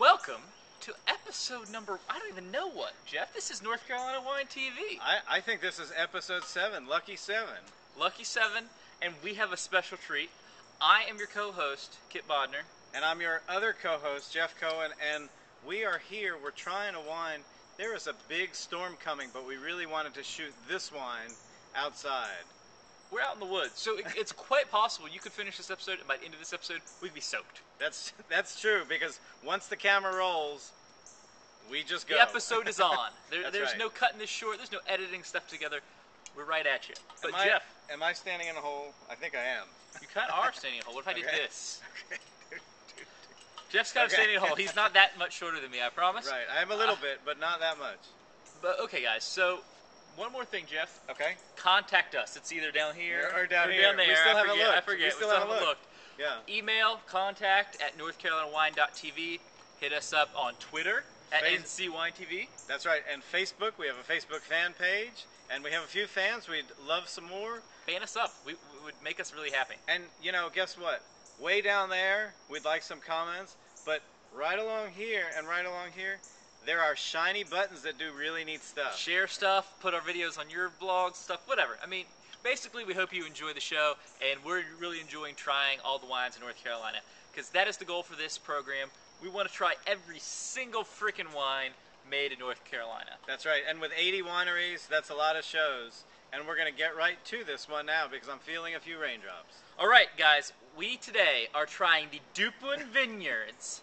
welcome to episode number, I don't even know what, Jeff. This is North Carolina Wine TV. I, I think this is episode seven, lucky seven. Lucky 7, and we have a special treat. I am your co host, Kip Bodner. And I'm your other co-host, Jeff Cohen, and we are here. We're trying a wine. There is a big storm coming, but we really wanted to shoot this wine outside. We're out in the woods, so it, it's quite possible you could finish this episode, and by the end of this episode, we'd be soaked. That's that's true because once the camera rolls, we just go. The episode is on. There, there's right. no cutting this short, there's no editing stuff together. We're right at you. But, am I, Jeff, am I standing in a hole? I think I am. you kind of are standing in a hole. What if I did Okay. this? Jeff's kind of Okay. standing in a hole. He's not that much shorter than me, I promise. Right, I am a little Uh, bit, but not that much. But okay, guys. So one more thing, Jeff. Okay. Contact us. It's either down here Or down here. down We there. still I haven't forget. I forget. We still haven't haven't looked. Yeah. Email contact at northcarolinawine.tv. Hit us up on Twitter at Face- NCWineTV. That's right. And Facebook, we have a Facebook fan page, and we have a few fans. We'd love some more. Fan us up. We, we would make us really happy. And you know, guess what? Way down there, we'd like some comments, but right along here and right along here, there are shiny buttons that do really neat stuff. Share stuff. Put our videos on your blog stuff. Whatever. I mean, basically, we hope you enjoy the show, and we're really enjoying trying all the wines in North Carolina because that is the goal for this program. We want to try every single freaking wine made in North Carolina. That's right. And with 80 wineries, that's a lot of shows. And we're going to get right to this one now because I'm feeling a few raindrops. All right, guys, we today are trying the Duplin Vineyards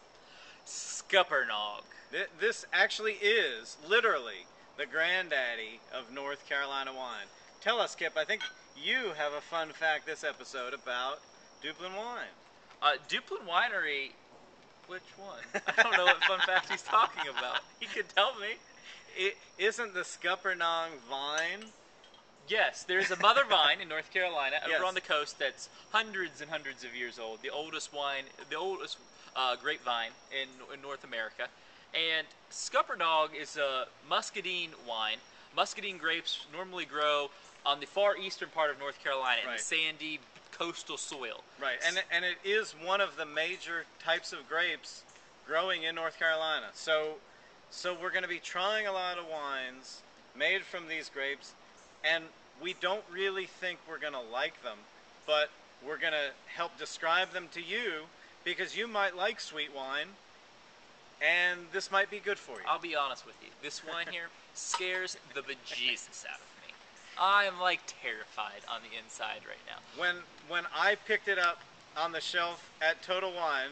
Scuppernong. Th- This actually is literally the granddaddy of North Carolina wine. Tell us, Kip, I think you have a fun fact this episode about Duplin wine. Uh, Duplin Winery, which one? I don't know what fun fact he's talking about. He could tell me. It isn't the Scuppernong vine. Yes, there's a mother vine in North Carolina over Yes. on the coast that's hundreds and hundreds of years old. The oldest wine, the oldest uh, grapevine in, in North America. And Scuppernong is a muscadine wine. Muscadine grapes normally grow on the far eastern part of North Carolina in the sandy coastal soil. Right, and and it is one of the major types of grapes growing in North Carolina. So, so we're going to be trying a lot of wines made from these grapes, and we don't really think we're going to like them, but we're going to help describe them to you because you might like sweet wine, and this might be good for you. I'll be honest with you. This wine here scares the bejesus out of me. I am like terrified on the inside right now. when when I picked it up on the shelf at Total Wine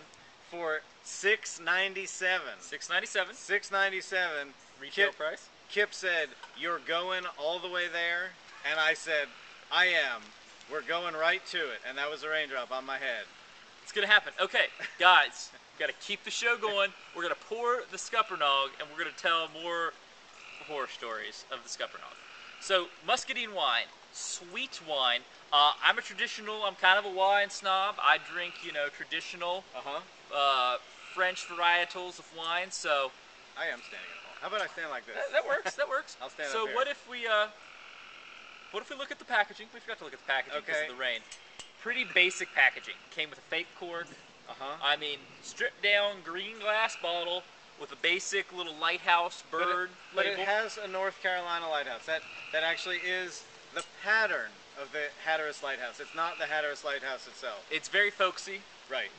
for six ninety seven. Six ninety seven Six ninety seven. retail Kip, price. Kip said, "You're going all the way there," and I said, "I am. We're going right to it." And that was a raindrop on my head. It's gonna happen. Okay, guys, got to keep the show going. We're gonna pour the Scuppernong, and we're gonna tell more horror stories of the Scuppernong. So, muscadine wine, sweet wine. Uh, I'm a traditional. I'm kind of a wine snob. I drink, you know, traditional Uh huh. uh, French varietals of wine. So I am standing at home. How about I stand like this? that, that works. That works. I'll stand So up here. what if we uh, what if we look at the packaging? We forgot to look at the packaging because Okay. of the rain. Pretty basic packaging. Came with a fake cork. Uh huh. I mean, stripped down green glass bottle with a basic little lighthouse But bird it, but it has a North Carolina lighthouse. That that actually is the pattern of the Hatteras Lighthouse. It's not the Hatteras Lighthouse itself. it's very folksy, Right.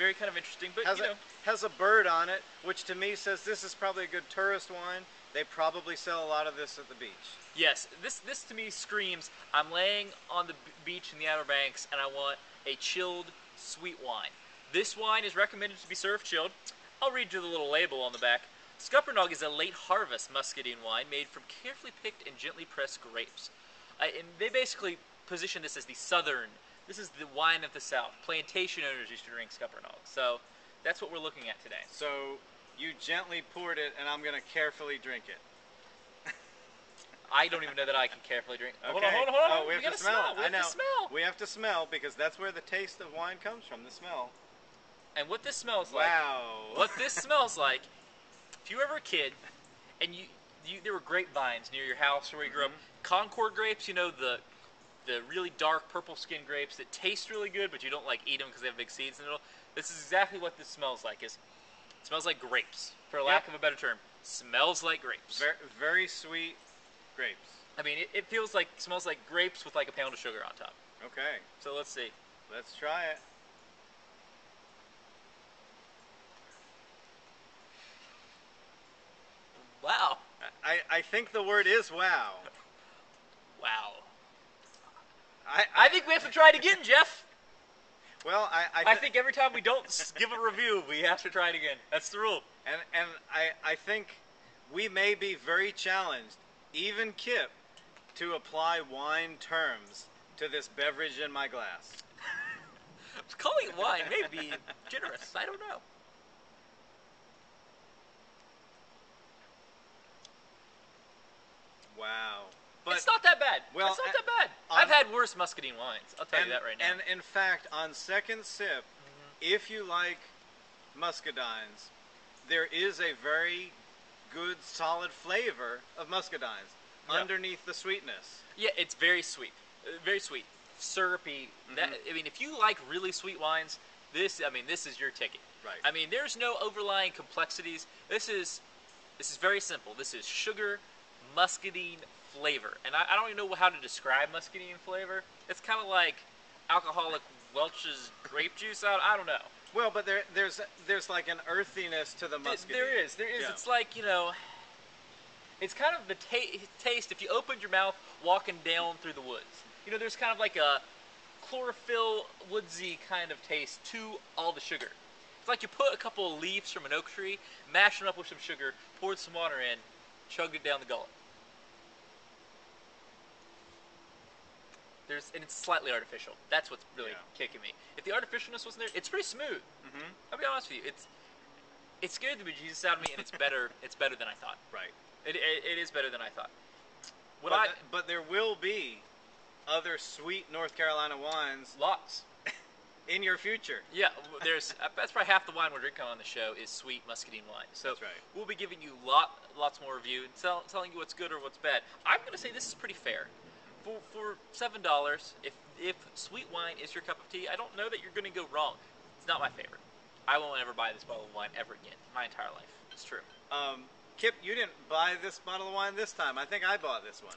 Very kind of interesting, but has you a know, has a bird on it, which to me says this is probably a good tourist wine. They probably sell a lot of this at the beach. yes, this this to me screams I'm laying on the beach in the Outer Banks and I want a chilled sweet wine. This wine is recommended to be served chilled. I'll read you the little label on the back. Scuppernong is a late harvest muscadine wine made from carefully picked and gently pressed grapes. Uh, and they basically position this as the southern. This is the wine of the South. Plantation owners used to drink Scuppernong. So that's what we're looking at today. So you gently poured it, and I'm gonna carefully drink it. I don't even know that I can carefully drink. Hold on, Okay. hold on, hold on. Oh, we have gotta to smell. it. We I have know. to smell. We have to smell because that's where the taste of wine comes from. The smell. And what this smells like. Wow. what this smells like. If you were ever a kid, and you, you there were grapevines near your house where you grew up. Mm-hmm. Concord grapes, you know the the really dark purple skin grapes that taste really good, but you don't like eat them because they have big seeds in the middle. This is exactly what this smells like. Is Smells like grapes, for lack Yep. of a better term. Smells like grapes. Very, very sweet grapes. I mean, it, it feels like smells like grapes with like a pound of sugar on top. Okay, So let's see. let's try it. Wow. I, I think the word is wow. Wow. I, I think we have to try it again, Jeff. well, I, I, I think every time we don't give a review, we have to try it again. That's the rule. and and I, I think we may be very challenged, even Kip, to apply wine terms to this beverage in my glass. Calling it wine may be generous. I don't know. Wow. But it's not that bad. well, had worse muscadine wines. I'll tell and, you that right now. and in fact, on second sip, if you like muscadines, there is a very good, solid flavor of muscadines Yeah. underneath the sweetness. yeah, it's very sweet. Uh, Very sweet. Syrupy. Mm-hmm. I mean, if you like really sweet wines, this I mean, this is your ticket. Right. I mean, there's no overlying complexities. This is this is very simple. This is sugar, muscadine flavor, and I, I don't even know how to describe muscadine flavor. It's kind of like alcoholic Welch's grape juice. I, I don't know. Well, but there, there's there's like an earthiness to the muscadine. There is. There is. Yeah. It's like you know. It's kind of the ta- taste if you opened your mouth walking down through the woods. You know, there's kind of like a chlorophyll woodsy kind of taste to all the sugar. It's like you put a couple of leaves from an oak tree, mashed them up with some sugar, poured some water in, chugged it down the gullet. There's and it's slightly artificial. That's what's really Yeah. kicking me. If the artificialness wasn't there, it's pretty smooth. Mhm. I'll be honest with you. It's it scared the bejesus out of me, and it's better. it's better than I thought. Right. It, it, it is better than I thought. What but, I th- but there will be other sweet North Carolina wines lots. in your future. Yeah, there's uh, that's probably half the wine we're drinking on the show is sweet muscadine wine. So That's right. we'll be giving you lot lots more review and tell, telling you what's good or what's bad. I'm gonna say this is pretty fair. For for seven dollars, if if sweet wine is your cup of tea, I don't know that you're gonna go wrong. It's not my favorite. I won't ever buy this bottle of wine ever again in my entire life. It's true. Um, Kip, you didn't buy this bottle of wine this time. I think I bought this one.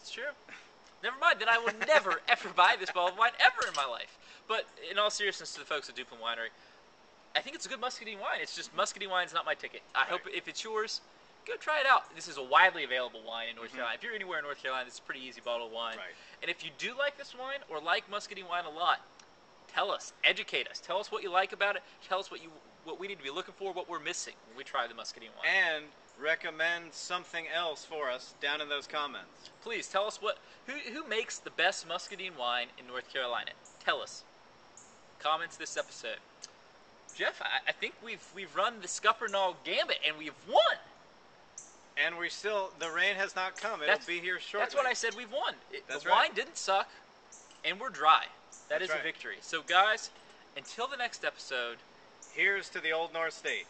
It's true. Never mind. Then I will never ever buy this bottle of wine ever in my life. But in all seriousness, to the folks at Duplin Winery, I think it's a good muscadine wine. It's just muscadine wine's not my ticket. I hope if it's yours, go try it out. This is a widely available wine in North Mhm. Carolina. If you're anywhere in North Carolina, this is a pretty easy bottle of wine. Right. And if you do like this wine or like muscadine wine a lot, tell us, educate us, tell us what you like about it. Tell us what you what we need to be looking for, what we're missing when we try the muscadine wine. And recommend something else for us down in those comments. Please tell us what who who makes the best muscadine wine in North Carolina. Tell us. Comments this episode. Jeff, I, I think we've we've run the Scuppernall gambit and we've won. And we still, the rain has not come. It'll That's- be here shortly. That's what I said. We've won. It, That's the right. wine didn't suck, and we're dry. That That's is right. a victory. So guys, until the next episode. Here's to the Old North State.